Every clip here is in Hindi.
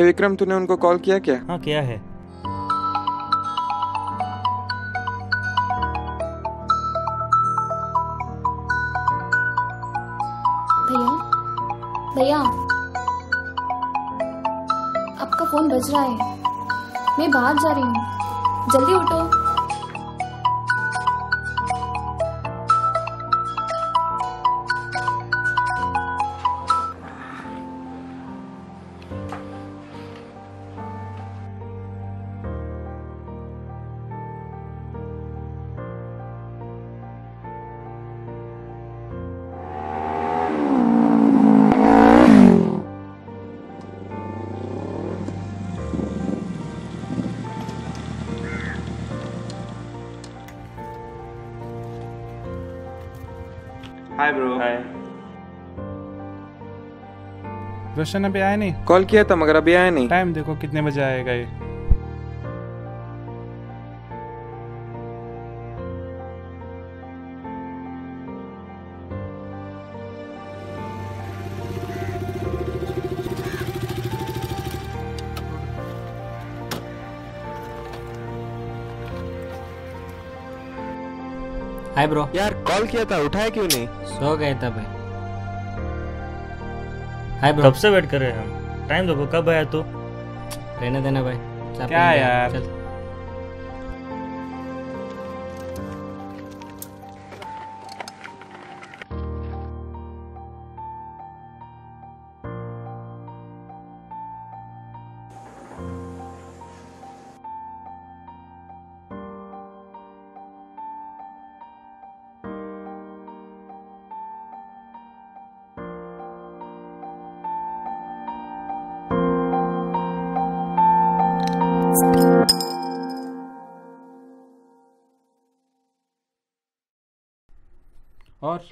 हे विक्रम तूने उनको कॉल किया क्या? हाँ किया है। भैया भैया। आपका फ़ोन बज रहा है। मैं बाहर जा रही हूँ। जल्दी उठो। हाय ब्रो हाय रोशन अभी आया नहीं? कॉल किया था मगर अभी आया नहीं। टाइम देखो कितने बजे आएगा ये। Hi bro. यार कॉल किया था उठाया क्यों नहीं? सो गए था भाई हाय ब्रो। कब से वेट कर रहे हैं हम? टाइम देखो कब आया तू? रहने देना भाई। क्या यार? चल। और?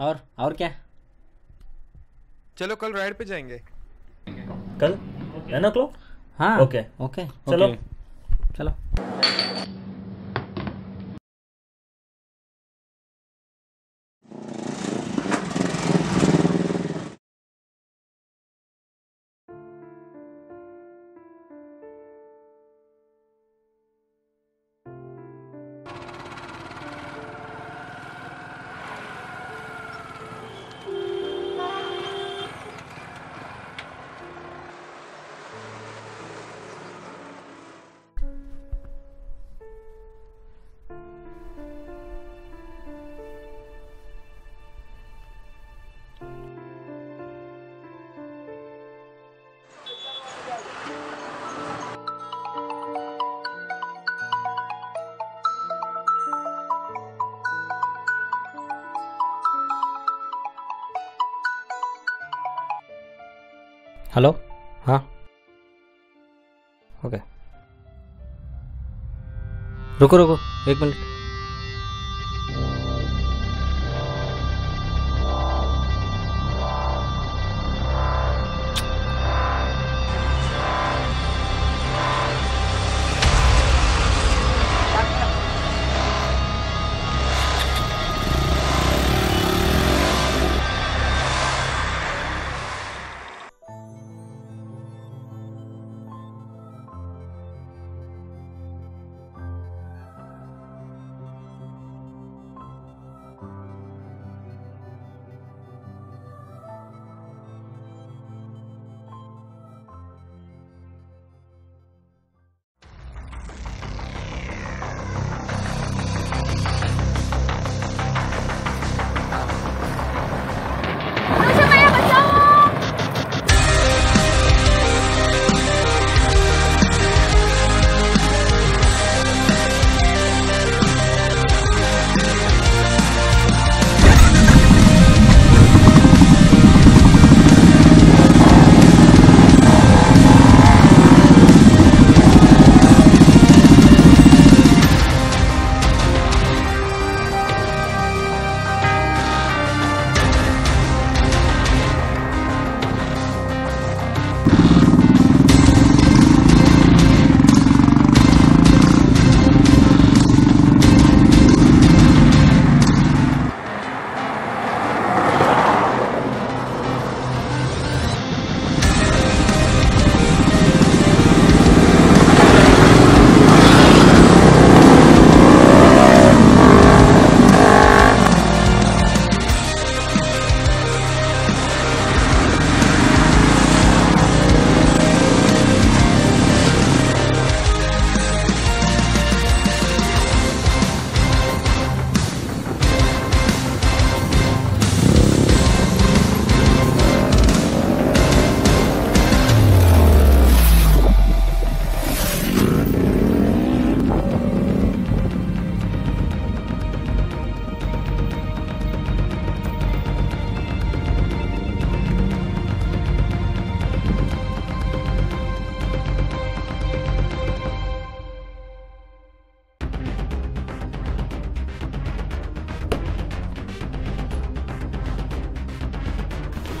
और और क्या? चलो कल राइड पे जाएँगे। कल? नाइन ओ क्लॉक हाँ। ओके ओके चलो। चलो। हेलो हाँ ओके रुको रुको। एक मिनट।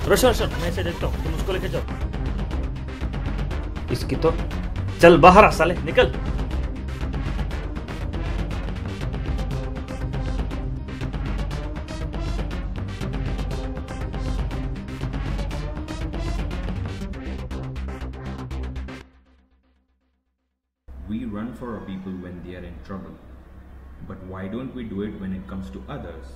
रोशन रोशन मैं इसे देखता हूँ तुम उसको लेके जाओ इसकी तो चल बाहर आ साले निकल We run for our people when they are in trouble. But why don't we do it when it comes to others?